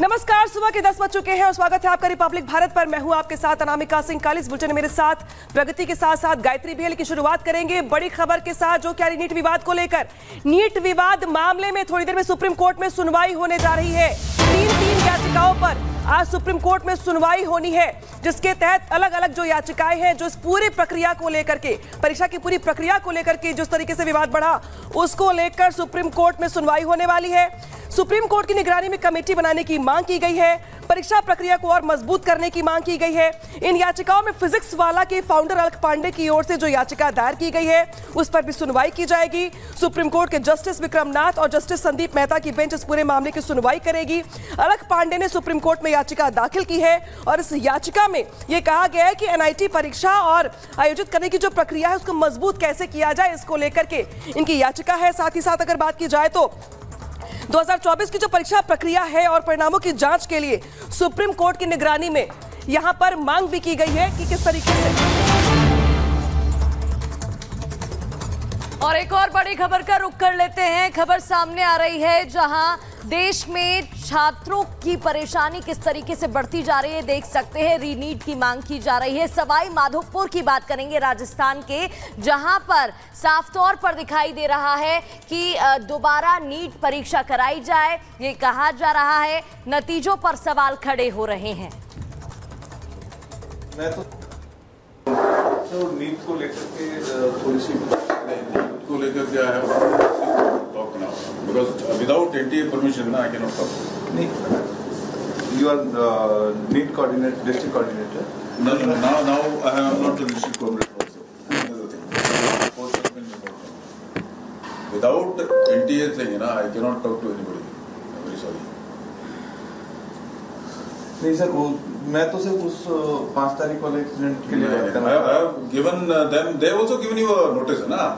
नमस्कार, सुबह के दस बज चुके हैं और स्वागत है आपका रिपब्लिक भारत पर। मैं हूँ आपके साथ अनामिका सिंह, कालिस बुलेटिन मेरे साथ। प्रगति के साथ साथ गायत्री भी है, लेकिन शुरुआत करेंगे बड़ी खबर के साथ, जो क्या नीट विवाद को लेकर। नीट विवाद मामले में थोड़ी देर में सुप्रीम कोर्ट में सुनवाई होने जा रही है। तीन तीन याचिकाओं पर आज सुप्रीम कोर्ट में सुनवाई होनी है, जिसके तहत अलग अलग जो याचिकाएँ हैं, जो इस पूरी प्रक्रिया को लेकर के, परीक्षा की पूरी प्रक्रिया को लेकर के जिस तरीके से विवाद बढ़ा, उसको लेकर सुप्रीम कोर्ट में सुनवाई होने वाली है। सुप्रीम कोर्ट की निगरानी में कमेटी बनाने की मांग की गई है। परीक्षा प्रक्रिया को और मज़बूत करने की मांग की गई है। इन याचिकाओं में फिजिक्स वाला के फाउंडर अलक पांडे की ओर से जो याचिका दायर की गई है, उस पर भी सुनवाई की जाएगी। सुप्रीम कोर्ट के जस्टिस विक्रमनाथ और जस्टिस संदीप मेहता की बेंच इस पूरे मामले की सुनवाई करेगी। अलक पांडे ने सुप्रीम कोर्ट में याचिका दाखिल की है और इस याचिका में यह कहा गया है कि एनआईटी परीक्षा और आयोजित करने की जो प्रक्रिया है, उसको मज़बूत कैसे किया जाए, इसको लेकर के इनकी याचिका है। साथ ही साथ अगर बात की जाए तो 2024 की जो परीक्षा प्रक्रिया है और परिणामों की जाँच के लिए सुप्रीम कोर्ट की निगरानी में यहाँ पर मांग भी की गई है कि किस तरीके से और एक और बड़ी खबर का रुख कर लेते हैं। खबर सामने आ रही है जहाँ देश में छात्रों की परेशानी किस तरीके से बढ़ती जा रही है, देख सकते हैं। रीनीट की मांग की जा रही है। सवाई माधोपुर की बात करेंगे राजस्थान के, जहाँ पर साफ़ तौर पर दिखाई दे रहा है कि दोबारा नीट परीक्षा कराई जाए। ये कहा जा रहा है, नतीजों पर सवाल खड़े हो रहे हैं। मैं तो तो नीट को लेकर के थोड़ी सी नीट को लेकर के आया हूँ talk now because without NTA permission ना आई कैन नॉट टॉक नहीं you are uh, NEET coordinator, district coordinator. No, no, no, now, now I am not the district coordinator also. Another thing. Post has been removed. Without NTA thing, you know, I cannot talk to anybody. I'm very sorry. नहीं sir वो मैं तो सिर्फ़ उस uh, पाँच तारीख वाले accident के लिए बात कर रहा I have given uh, them, they have also given you a notice, है ना?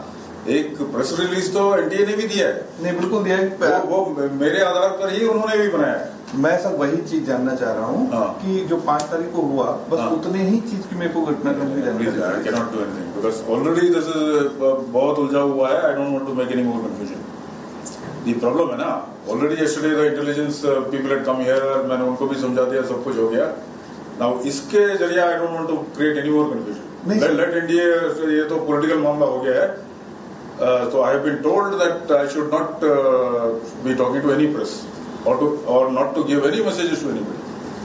एक प्रेस रिलीज़ तो एनडीए ने भी दिया है। नहीं बिल्कुल दिया है। वो, वो मेरे आधार पर ही उन्होंने भी बनाया मैं सब वही चीज़ जानना चाह रहा हूँ हाँ। कि जो पाँच तारीख को हुआ बस आ, उतने ही चीज़ की मेरे को घटना ऑलरेडी दिस uh, बहुत उलझा हुआ है। I don't want to make any more confusion the problem है ना already yesterday the intelligence people had come here मैंने उनको भी समझा दिया सब कुछ हो गया। नाउ इसके ज़रिए I don't want to create any more confusion let India ये तो पॉलिटिकल मामला हो गया है। Uh, so I have been told that I should not uh, be talking to any press or to or not to give any messages to anybody.